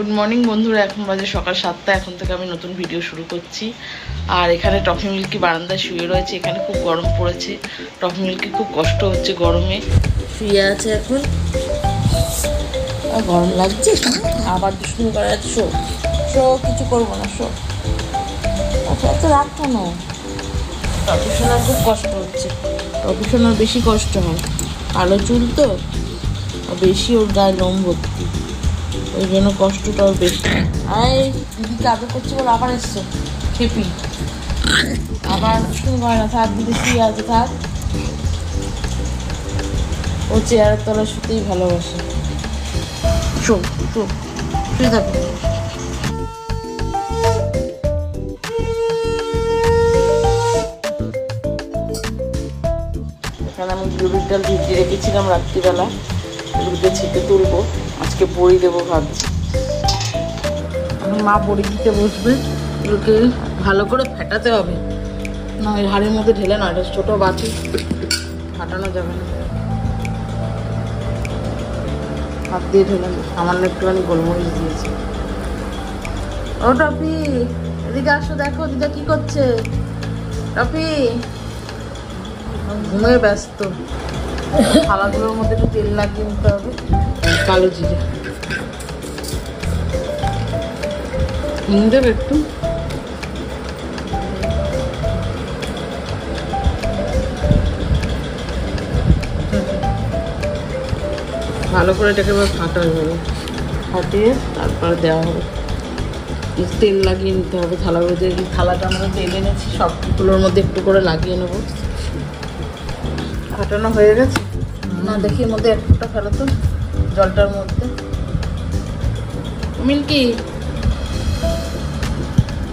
Good morning বন্ধুরা। এখন বাজে সকাল সাতটা। এখন থেকে আমি নতুন ভিডিও শুরু করছি। আর এখানে টফি মিল্কি বারান্দায় শুয়ে রয়েছে। এখানে খুব গরম পড়েছে। টফি মিল্কি খুব কষ্ট হচ্ছে গরমে। শুয়ে আছে এখন। গরম লাগছে? আবার দুষ্টুমি করা যাচ্ছে? শো কিছু করব না, শো। আচ্ছা এত রাগ কেন টপিশনার খুব কষ্ট হচ্ছে। টপিশনার বেশি কষ্ট হয়। কালো চুল তো? বেশি ওর গায়ে লোম ভর্তি। ওই জন্য কষ্টটা ওর বেশি। আয় দিদিকে আদর করছে বলে আবার এসছে। খেপি। আবার শুরু করে না, থাক, দিদি শুয়ে আছে, থাক। ও চেয়ারের তলায় শুতেই ভালোবাসে। শো শো শুয়ে থাকো। এখানে আমি ডাল ভিজিয়ে রেখেছিলাম রাত্রিবেলা। এগুলোকে ছেঁকে তুলবো। আজকে বড়ি দেবো ভাবছি। মা বড়ি দিতে বসবে। এগুলোকে ভালো করে ফেটাতে হবে। না এর হাড়ের মধ্যে ঢেলে না, এটা ছোটো বাটি। ফাটানো যাবে না। হাত দিয়ে ঢেলে সামান্য একটুখানি গোলমরিচ দিয়েছি। ও, টপি, এদিকে আসো, দেখো, দিদা কি করছে? টপি ঘুমিয়ে ব্যস্ত। থালাগুলোর মধ্যে একটু তেল লাগিয়ে নিতে হবে। কালো জিরে। নুন দেবে একটু? ভালো করে এটাকে এবার ফাটাতে হবে ফাটিয়ে তারপরে দেওয়া হবে। তেল লাগিয়ে নিতে হবে। থালাগুলো যে থালাটা আমরা তেল এনেছি সবগুলোর মধ্যে একটু করে লাগিয়ে নেব। ফাটানো হয়ে গেছে? না দেখি মধ্যে এক ফোঁটা ফেলো তো জলটার মধ্যে। মিল্কি।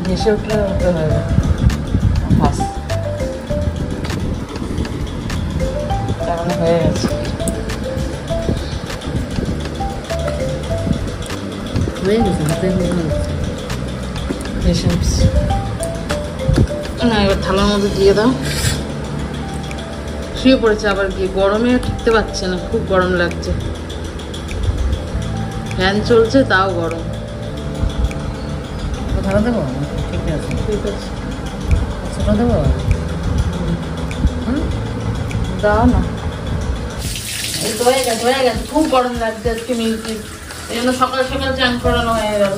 ভেসে উঠলে ওটা হয়ে বাস। হয়ে গেছে। হয়ে গেছে হাতে হয়ে গেছে। ভেসে উঠছে। না এবার থালার মধ্যে দিয়ে দাও। শুয়ে পড়েছে আবার গিয়ে গরমে টিকতে পারছে না খুব গরম লাগছে। ফ্যান চলছে তাও গরম। দেবো? ঠিক আছে। ঠিক আছে। ছোটো দেবো? হুম? দাও না। হয়ে গেছে গেছে খুব গরম লাগছে আজকে মিল্কি এই জন্য সকাল সকাল চান করানো হয়ে গেল।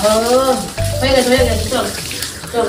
ও হয়ে গেছে হয়ে গেছে চল চল।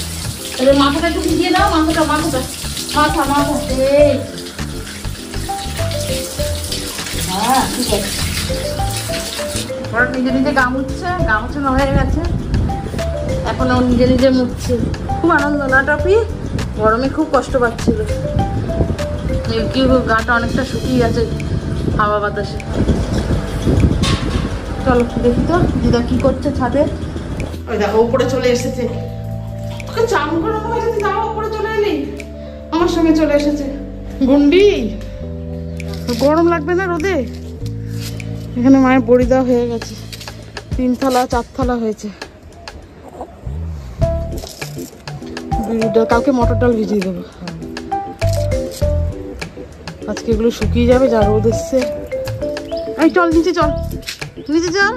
তাহলে মাথাটা একটু ভিজিয়ে দাও মাথাটা মাথাটা। মাথা মাথা। হ্যাঁ নিজে গেছে। এখন ও নিজে নিজে মুছছে। খুব আনন্দ না গরমে খুব কষ্ট পাচ্ছিল। মিল্কি গাটা অনেকটা শুকিয়ে গেছে হাওয়া বাতাসে। চলো, দেখি তো, দিদা কি করছে ছাদে? ওই দেখো, উপরে চলে এসেছে। ওকে চান করানো হয়ে গেছে যাও উপরে চলে এলি, আমার সঙ্গে চলে এসেছে। গুন্ডি, গরম লাগবে না রোদে? এখানে মায়ের বড়ি দেওয়া হয়ে গেছে। তিন থালা, চার থালা হয়েছে। ডাল, কালকে মটর ডাল ভিজিয়ে দেবো। আজকে এগুলো শুকিয়ে যাবে, যা রোদ এসছে। এই, চল নিচে চল। নিচে চল।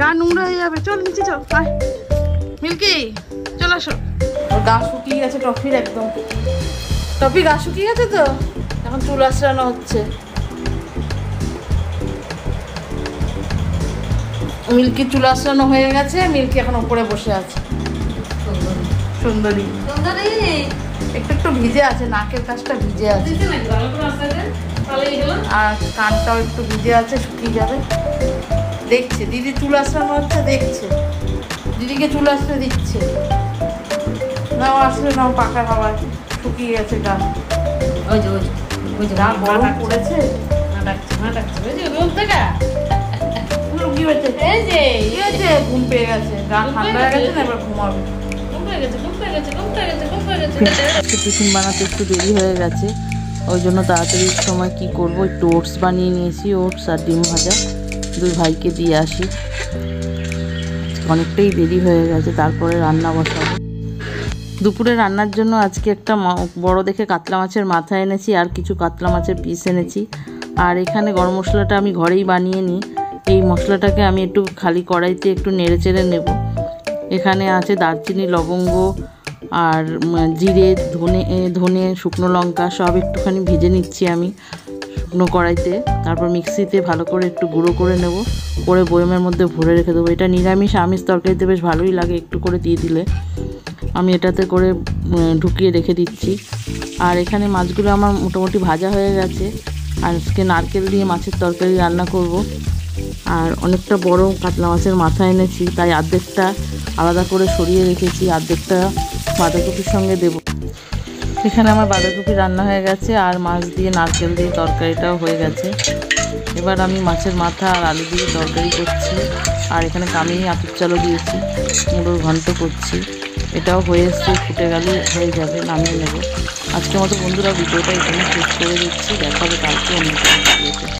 গা নোংরা হয়ে যাবে। চল নিচে চল মিল্কি। চল আসো। ওর গা শুকিয়ে গেছে টফির একদম। টফি গা শুকিয়ে গেছে তো? এখন চুল আশ্রানো হচ্ছে। মিল্কি চুল আশ্রানো হয়ে গেছে মিল্কি এখন ওপরে বসে আছে। সুন্দরী। একটু একটু ভিজে আছে নাকের কাছটা ভিজে আছে। আর কানটাও একটু ভিজে আছে শুকিয়ে যাবে। দেখছে দিদি চুল আশ্রানো হচ্ছে দেখছে। দিদিকে চুল আসতে দিচ্ছে। নাও আসলে নাও পাকা হাওয়ায় শুকিয়ে গেছে গা ওই যে ওই যে ওই যে গরম পড়েছে? ডাকছে ডাকছে কি হয়েছে? এই যে কি হয়েছে? ঘুম পেয়ে গেছে। গা ঠান্ডা হয়ে গেছে? না এবার ঘুমাবে? টিফিন বানাতে একটু দেরি হয়ে গেছে ওই জন্য তাড়াতাড়ি সময় কি করব? একটু ওটস বানিয়ে নিয়েছি ওটস আর ডিম ভাজা। দুই ভাইকে দিয়ে আসি। অনেকটাই দেরি হয়ে গেছে তারপরে রান্না বসাবো। দুপুরে রান্নার জন্য আজকে একটা বড় দেখে কাতলা মাছের মাথা এনেছি আর কিছু কাতলা মাছের পিস এনেছি। আর এখানে গরম মশলাটা আমি ঘরেই বানিয়ে নিই। এই মশলাটাকে আমি একটু খালি কড়াইতে একটু নেড়ে চেড়ে নেব। এখানে আছে দারচিনি, লবঙ্গ আর জিরে, ধনে ধনে, শুকনো লঙ্কা সব একটুখানি ভেজে নিচ্ছি আমি শুকনো কড়াইতে। তারপর মিক্সিতে ভালো করে একটু গুঁড়ো করে নেব। করে বয়মের মধ্যে ভরে রেখে দেবো। এটা নিরামিষ, আমিষ তরকারিতে বেশ ভালোই লাগে একটু করে দিয়ে দিলে। আমি এটাতে করে ঢুকিয়ে রেখে দিচ্ছি। আর এখানে মাছগুলো আমার মোটামুটি ভাজা হয়ে গেছে। আর আজকে নারকেল দিয়ে মাছের তরকারি রান্না করব। আর অনেকটা বড় কাতলা মাছের মাথা এনেছি, তাই অর্ধেকটা আলাদা করে সরিয়ে রেখেছি অর্ধেকটা বাঁধাকপির সঙ্গে দেব। এখানে আমার বাঁধাকপি রান্না হয়ে গেছে, আর মাছ দিয়ে নারকেল দিয়ে তরকারিটাও হয়ে গেছে। এবার আমি মাছের মাথা আর আলু দিয়ে তরকারি করছি। আর এখানে কামিয়ে আতুর চালও দিয়েছি, মুড়োর ঘন্ট করছি। এটাও হয়ে এসছে, ফুটে গেলে, হয়ে যাবে, নামিয়ে নেব। আজকের মতো বন্ধুরা, ভিডিওটা এখানে শেষ করে দিচ্ছি। দেখা হবে কালকে অন্য